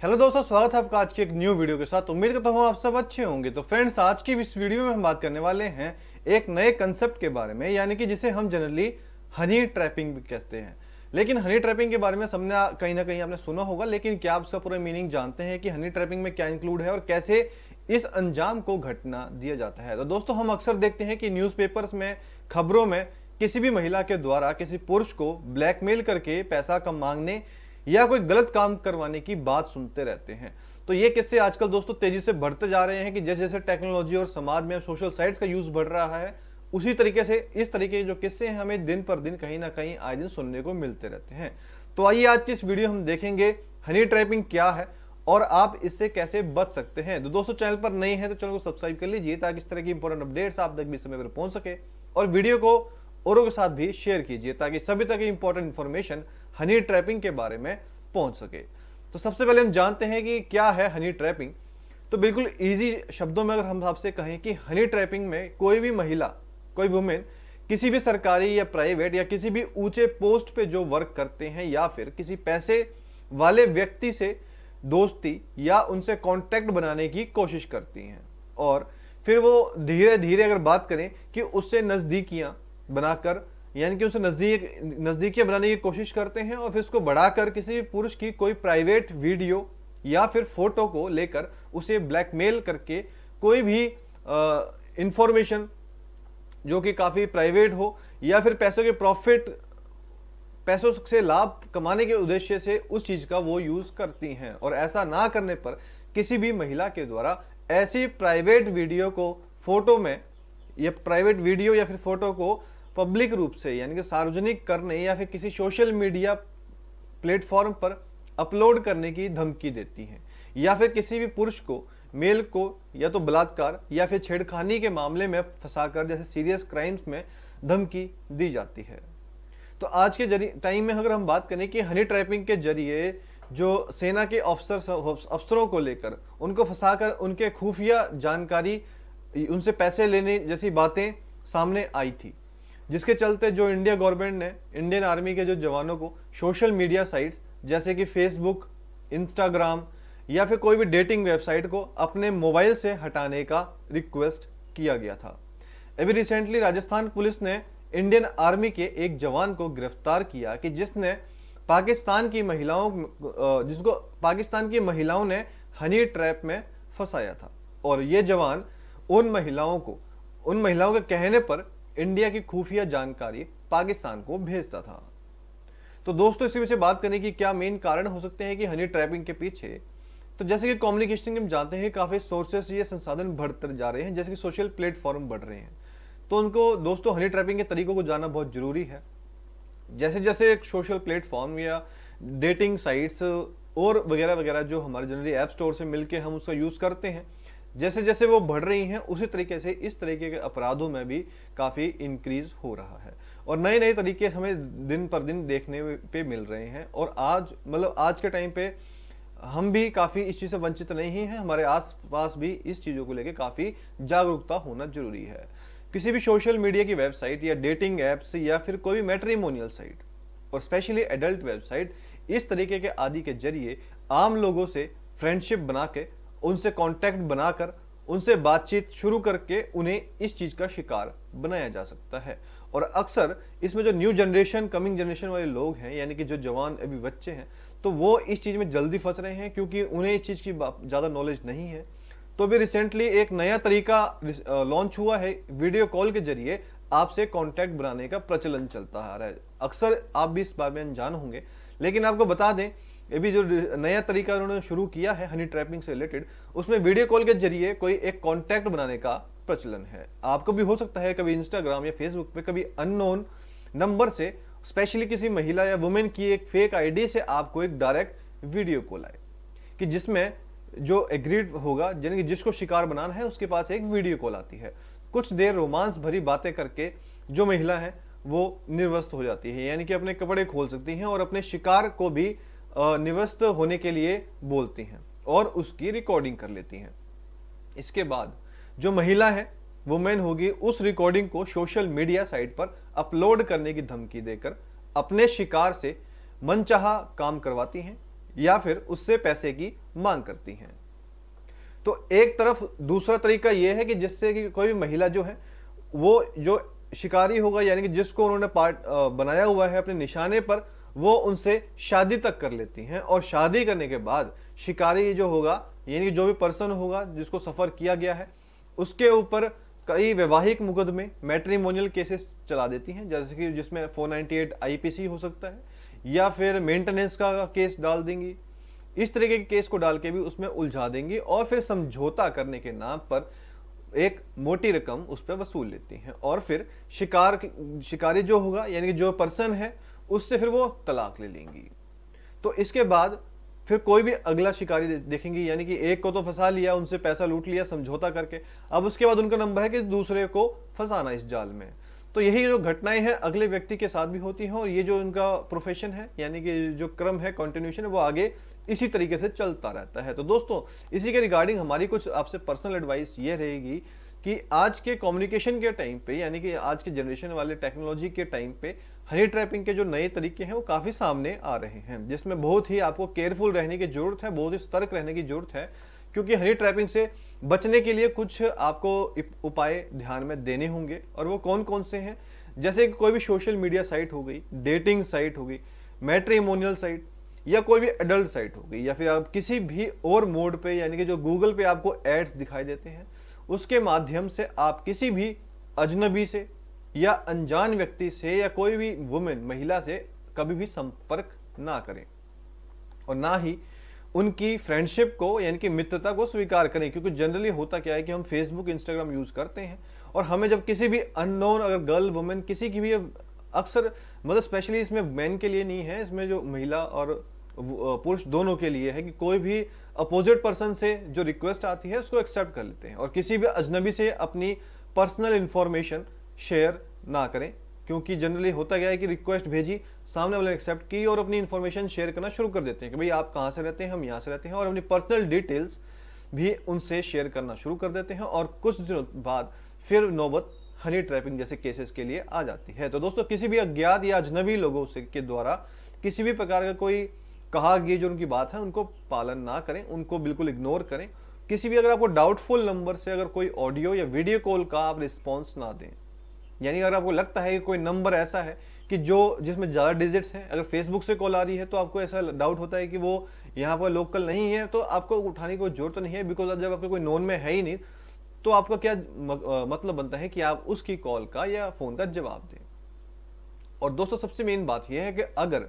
Hello दोस्तों, स्वागत है आपका आज की एक न्यू वीडियो के साथ। उम्मीद करता हूँ आप सब अच्छे होंगे। तो फ्रेंड्स आज की इस वीडियो में हम बात करने वाले हैं एक नए कंसेप्ट के बारे में, यानी कि जिसे हम जनरली हनी ट्रैपिंग भी कहते हैं। लेकिन हनी ट्रैपिंग के बारे में सबने कहीं ना कहीं आपने सुना होगा, लेकिन क्या आप उसका पूरा मीनिंग जानते हैं कि हनी ट्रैपिंग में क्या इंक्लूड है और कैसे इस अंजाम को घटना दिया जाता है? तो दोस्तों, हम अक्सर देखते हैं कि न्यूज़पेपर्स में, खबरों में किसी भी महिला के द्वारा किसी पुरुष को ब्लैकमेल करके पैसा कम मांगने या कोई गलत काम करवाने की बात सुनते रहते हैं। तो ये किस्से आजकल दोस्तों तेज़ी से बढ़ते जा रहे हैं कि जैसे जैसे टेक्नोलॉजी और समाज में सोशल साइट्स का यूज़ बढ़ रहा है, उसी तरीके से इस तरीके के जो किस्से हैं हमें दिन पर दिन कहीं ना कहीं आए दिन सुनने को मिलते रहते हैं। तो आइए आज की इस वीडियो हम देखेंगे हनी ट्रैपिंग क्या है और आप इससे कैसे बच सकते हैं। तो दोस्तों चैनल पर नए हैं तो चैनल को सब्सक्राइब कर लीजिए ताकि इस तरह की इंपॉर्टेंट अपडेट्स आप तक भी समय पर पहुँच सके और वीडियो को औरों के साथ भी शेयर कीजिए ताकि सभी तक इंपॉर्टेंट इन्फॉर्मेशन हनी ट्रैपिंग के बारे में पहुँच सके। तो सबसे पहले हम जानते हैं कि क्या है हनी ट्रैपिंग तो बिल्कुल इजी शब्दों में अगर हम आपसे कहें कि हनी ट्रैपिंग में कोई भी महिला, कोई वुमेन किसी भी सरकारी या प्राइवेट या किसी भी ऊँचे पोस्ट पे जो वर्क करते हैं या फिर किसी पैसे वाले व्यक्ति से दोस्ती या उनसे कांटेक्ट बनाने की कोशिश करती हैं। और फिर वो धीरे धीरे अगर बात करें कि उससे नज़दीकियाँ बनाकर यानी कि उनसे नज़दीक, नज़दीकियाँ बनाने की कोशिश करते हैं और फिर उसको बढ़ाकर किसी भी पुरुष की कोई प्राइवेट वीडियो या फिर फ़ोटो को लेकर उसे ब्लैकमेल करके कोई भी इंफॉर्मेशन जो कि काफ़ी प्राइवेट हो या फिर पैसों के प्रॉफिट पैसों से लाभ कमाने के उद्देश्य से उस चीज़ का वो यूज़ करती हैं। और ऐसा ना करने पर किसी भी महिला के द्वारा ऐसी प्राइवेट वीडियो को फ़ोटो में, या प्राइवेट वीडियो या फिर फ़ोटो को पब्लिक रूप से, यानी कि सार्वजनिक करने या फिर किसी सोशल मीडिया प्लेटफॉर्म पर अपलोड करने की धमकी देती हैं। या फिर किसी भी पुरुष को मेल को, या तो बलात्कार, या फिर छेड़खानी के मामले में फंसाकर, जैसे सीरियस क्राइम्स में धमकी दी जाती है। तो आज के टाइम में अगर हम बात करें कि हनी ट्रैपिंग के ज़रिए जो सेना के अफसर अफसरों को लेकर, उनको फंसाकर उनके खुफिया जानकारी, उनसे पैसे लेने जैसी बातें सामने आई थी जिसके चलते जो इंडिया गवर्नमेंट ने, इंडियन आर्मी के जो जवानों को सोशल मीडिया साइट्स, जैसे कि फेसबुक, इंस्टाग्राम, या फिर कोई भी डेटिंग वेबसाइट को अपने मोबाइल से हटाने का रिक्वेस्ट किया गया था। अभी रिसेंटली राजस्थान पुलिस ने इंडियन आर्मी के एक जवान को गिरफ़्तार किया कि जिसने पाकिस्तान की महिलाओं जिसको पाकिस्तान की महिलाओं ने हनी ट्रैप में फंसाया था। और ये जवान उन महिलाओं को, उन महिलाओं के कहने पर इंडिया की खुफिया जानकारी पाकिस्तान को भेजता था। तो दोस्तों, इसके पीछे बात करने की क्या मेन कारण हो सकते हैं कि हनी ट्रैपिंग के पीछे? तो जैसे कि कम्युनिकेशन हम जानते हैं, काफ़ी सोर्सेस ये संसाधन बढ़ते जा रहे हैं, जैसे कि सोशल प्लेटफॉर्म बढ़ रहे हैं। तो उनको, दोस्तों हनी ट्रैपिंग के तरीकों को जानना बहुत ज़रूरी है। जैसे जैसे सोशल प्लेटफॉर्म या डेटिंग साइट्स और वगैरह वगैरह जो हमारे जनरली ऐप स्टोर से मिलके हम उसका यूज़ करते हैं जैसे जैसे वो बढ़ रही हैं, उसी तरीके से इस तरीके के अपराधों में भी काफ़ी इंक्रीज हो रहा है। और नए नए तरीके हमें दिन पर दिन देखने पे मिल रहे हैं। और आज मतलब आज के टाइम पे हम भी काफ़ी इस चीज़ से वंचित नहीं हैं, हमारे आसपास भी इस चीज़ों को लेकर काफ़ी जागरूकता होना ज़रूरी है। किसी भी सोशल मीडिया की वेबसाइट या डेटिंग ऐप्स या फिर कोई भी मेट्रीमोनियल साइट और स्पेशली एडल्ट वेबसाइट इस तरीके के आदि के ज़रिए आम लोगों से फ्रेंडशिप बना के उनसे कांटेक्ट बनाकर, उनसे बातचीत शुरू करके उन्हें इस चीज़ का शिकार बनाया जा सकता है। और अक्सर इसमें जो न्यू जनरेशन कमिंग जनरेशन वाले लोग हैं, यानी कि जो जवान अभी बच्चे हैं तो वो इस चीज़ में जल्दी फंस रहे हैं क्योंकि उन्हें इस चीज़ की ज़्यादा नॉलेज नहीं है। तो अभी रिसेंटली एक नया तरीका लॉन्च हुआ है वीडियो कॉल के ज़रिए, आपसे कांटेक्ट बनाने का प्रचलन चलता आ रहा है। अक्सर आप भी इस बारे में अनजान होंगे, लेकिन आपको बता दें ये भी जो नया तरीका उन्होंने शुरू किया है हनी ट्रैपिंग से रिलेटेड उसमें वीडियो कॉल के ज़रिए कोई एक कॉन्टैक्ट बनाने का प्रचलन है। आपको भी हो सकता है कभी इंस्टाग्राम या फेसबुक पे कभी अननोन नंबर से स्पेशली किसी महिला या वुमेन की एक फेक आईडी से आपको एक डायरेक्ट वीडियो कॉल आए, कि जिसमें जो एग्रीड होगा, यानी कि जिसको शिकार बनाना है, उसके पास एक वीडियो कॉल आती है। कुछ देर रोमांस भरी बातें करके जो महिला है, वो निर्वस्त हो जाती है, यानी कि अपने कपड़े खोल सकती हैं और अपने शिकार को भी निवस्त होने के लिए बोलती हैं और उसकी रिकॉर्डिंग कर लेती हैं। इसके बाद जो महिला है वुमेन होगी, उस रिकॉर्डिंग को सोशल मीडिया साइट पर अपलोड करने की धमकी देकर अपने शिकार से मनचाहा काम करवाती हैं या फिर उससे पैसे की मांग करती हैं। तो एक तरफ़ दूसरा तरीका यह है कि जिससे कि कोई भी महिला जो है, वो जो शिकारी होगा, यानी कि जिसको उन्होंने पार्ट बनाया हुआ है अपने निशाने पर वो उनसे शादी तक कर लेती हैं और शादी करने के बाद शिकारी जो होगा, यानी कि जो भी पर्सन होगा जिसको सफ़र किया गया है, उसके ऊपर कई वैवाहिक मुकदमे मैट्रिमोनियल केसेस चला देती हैं, जैसे कि जिसमें 498 आईपीसी हो सकता है, या फिर मेंटेनेंस का केस डाल देंगी। इस तरीके के केस को डाल के भी उसमें उलझा देंगी और फिर समझौता करने के नाम पर एक मोटी रकम उस पर वसूल लेती हैं। और फिर शिकार, शिकारी जो होगा, यानी कि जो पर्सन है उससे फिर वो तलाक ले लेंगी। तो इसके बाद फिर कोई भी अगला शिकारी देखेंगी, यानी कि एक को तो फंसा लिया, उनसे पैसा लूट लिया, समझौता करके। अब उसके बाद उनका नंबर है कि दूसरे को फंसाना इस जाल में। तो यही जो घटनाएँ हैं, अगले व्यक्ति के साथ भी होती हैं और ये जो इनका प्रोफेशन है, यानी कि जो क्रम है कंटिन्यूशन है, वो आगे इसी तरीके से चलता रहता है। तो दोस्तों, इसी के रिगार्डिंग हमारी कुछ आपसे पर्सनल एडवाइस ये रहेगी कि आज के कम्युनिकेशन के टाइम पे, यानी कि आज के जनरेशन वाले टेक्नोलॉजी के टाइम पे हनी ट्रैपिंग के जो नए तरीके हैं, वो काफ़ी सामने आ रहे हैं, जिसमें बहुत ही आपको केयरफुल रहने की ज़रूरत है, बहुत ही सतर्क रहने की ज़रूरत है, क्योंकि हनी ट्रैपिंग से बचने के लिए कुछ आपको उपाय ध्यान में देने होंगे। और वो कौन कौन से हैं? जैसे कि कोई भी सोशल मीडिया साइट हो गई डेटिंग साइट हो गई मैट्रीमोनियल साइट या कोई भी एडल्ट साइट हो गई, या फिर आप किसी भी और मोड पे, यानी कि जो गूगल पे आपको एड्स दिखाई देते हैं, उसके माध्यम से आप किसी भी अजनबी से या अनजान व्यक्ति से या कोई भी वुमेन महिला से कभी भी संपर्क ना करें। और ना ही उनकी फ्रेंडशिप को, यानी कि मित्रता को स्वीकार करें, क्योंकि जनरली होता क्या है कि हम फेसबुक इंस्टाग्राम यूज़ करते हैं और हमें जब किसी भी अननोन अगर गर्ल वुमेन किसी की भी अक्सर मतलब स्पेशली इसमें मैन के लिए नहीं है, इसमें जो महिला और पुरुष दोनों के लिए है कि कोई भी अपोजिट पर्सन से जो रिक्वेस्ट आती है, उसको एक्सेप्ट कर लेते हैं। और किसी भी अजनबी से अपनी पर्सनल इंफॉर्मेशन शेयर ना करें, क्योंकि जनरली होता गया है कि रिक्वेस्ट भेजी, सामने वाले एक्सेप्ट की और अपनी इन्फॉर्मेशन शेयर करना शुरू कर देते हैं कि भाई आप कहाँ से रहते हैं, हम यहाँ से रहते हैं और अपनी पर्सनल डिटेल्स भी उनसे शेयर करना शुरू कर देते हैं और कुछ दिनों बाद फिर नौबत हनी ट्रैपिंग जैसे केसेस के लिए आ जाती है। तो दोस्तों, किसी भी अज्ञात या अजनबी लोगों से के द्वारा किसी भी प्रकार का कोई कहा गई जो उनकी बात है, उनको पालन ना करें, उनको बिल्कुल इग्नोर करें। किसी भी अगर आपको डाउटफुल नंबर से अगर कोई ऑडियो या वीडियो कॉल का आप रिस्पॉन्स ना दें यानी अगर आपको लगता है कि कोई नंबर ऐसा है कि जो, जिसमें ज़्यादा डिजिट्स हैं, अगर फेसबुक से कॉल आ रही है तो आपको ऐसा डाउट होता है कि वो यहाँ पर लोकल नहीं है तो आपको उठाने की कोई ज़रूरत नहीं है बिकॉज़ जब आपके कोई नोन में है ही नहीं तो आपका क्या मतलब बनता है कि आप उसकी कॉल का या फ़ोन का जवाब दें। और दोस्तों, सबसे मेन बात यह है कि अगर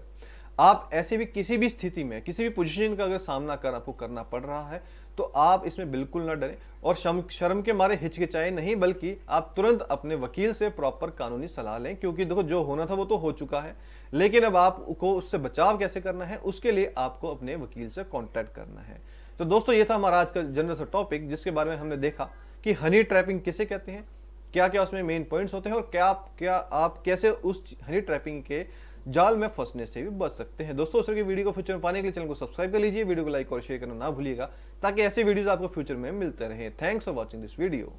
आप ऐसे भी किसी भी स्थिति में, किसी भी पोजीशन का अगर सामना कर, आपको करना पड़ रहा है तो आप इसमें बिल्कुल ना डरें और शर्म शर्म के मारे हिचकिचाए नहीं, बल्कि आप तुरंत अपने वकील से प्रॉपर कानूनी सलाह लें, क्योंकि देखो, जो होना था वो तो हो चुका है। लेकिन अब आपको उससे बचाव कैसे करना है, उसके लिए आपको अपने वकील से कॉन्टैक्ट करना है। तो दोस्तों, ये था हमारा आज का जनरल सा टॉपिक जिसके बारे में हमने देखा कि हनी ट्रैपिंग किसे कहते हैं क्या क्या उसमें मेन पॉइंट्स होते हैं और क्या क्या आप कैसे उस हनी ट्रैपिंग के जाल में फंसने से भी बच सकते हैं। दोस्तों की वीडियो को फ्यूचर में पाने के लिए चैनल को सब्सक्राइब कर लीजिए, वीडियो को लाइक और शेयर करना ना भूलिएगा, ताकि ऐसे वीडियोज़ आपको फ्यूचर में मिलते रहे। Thanks for watching this video